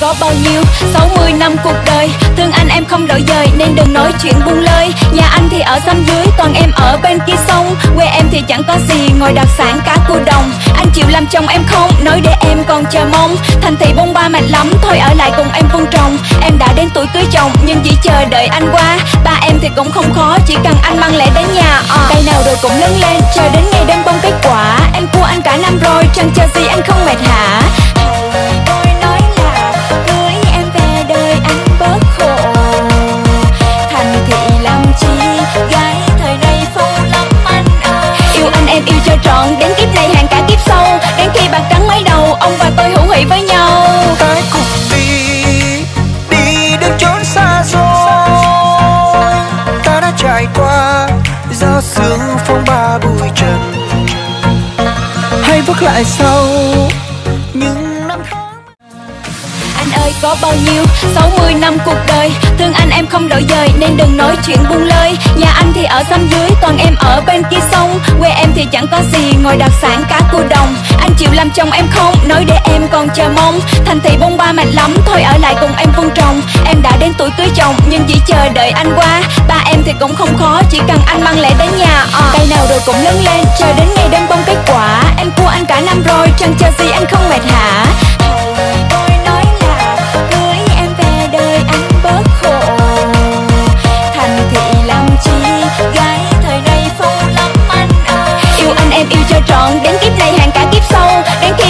có bao nhiêu? 60 năm cuộc đời, Thương anh em không đổi dời, Nên đừng nói chuyện buông lơi. Nhà anh thì ở xanh dưới Còn em ở bên kia sông. Quê em thì chẳng có gì Ngoài đặc sản cá cua đồng. Anh chịu làm chồng em không, Nói để em còn chờ mong. Thành thị bông ba mệt lắm, Thôi ở lại cùng em vun trồng. Em đã đến tuổi cưới chồng, Nhưng chỉ chờ đợi anh qua. Ba em thì cũng không khó, Chỉ cần anh mang lễ đến nhà ờ. à. Cây nào rồi cũng lớn lên, Chờ đến ngày đêm bông kết quả. Em cua anh cả năm rồi Chẳng chờ gì anh không mệt hả? Em yêu cho trọn. Đến kiếp này hàng cả kiếp sau Đến khi bạc trắng mấy đầu Ông và tôi hữu hỷ với nhau. Ta cùng đi đi đến chốn xa xôi. Ta đã trải qua gió sương phong ba bụi trần. Hay bước lại sau những năm tháng. Anh ơi có bao nhiêu? 60 năm cuộc đời. Thương anh em không đổi dời Nên đừng nói chuyện buông lơi. Nhà anh thì ở xanh dưới Còn em ở bên kia sông. Quê thì chẳng có gì Ngoài đặc sản cá cua đồng. Anh chịu làm chồng em không, Nói để em còn chờ mong. Thành thị bông ba mệt lắm, Thôi ở lại cùng em vun trồng. Em đã đến tuổi cưới chồng, Nhưng chỉ chờ đợi anh qua. Ba em thì cũng không khó, Chỉ cần anh mang lễ đến nhà ờ. à. Cây nào rồi cũng lớn lên, Chờ đến em yêu cho trọn. Đến kiếp này hàng cả kiếp sau đáng kiếp